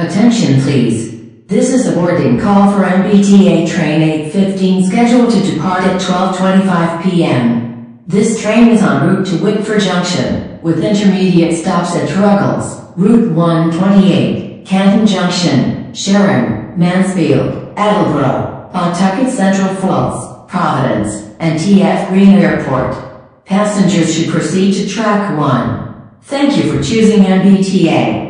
Attention please. This is a boarding call for MBTA train 815 scheduled to depart at 12.25 p.m. This train is en route to Wickford Junction, with intermediate stops at Ruggles, Route 128, Canton Junction, Sharon, Mansfield, Attleboro, Pawtucket Central Falls, Providence, and TF Green Airport. Passengers should proceed to track 1. Thank you for choosing MBTA.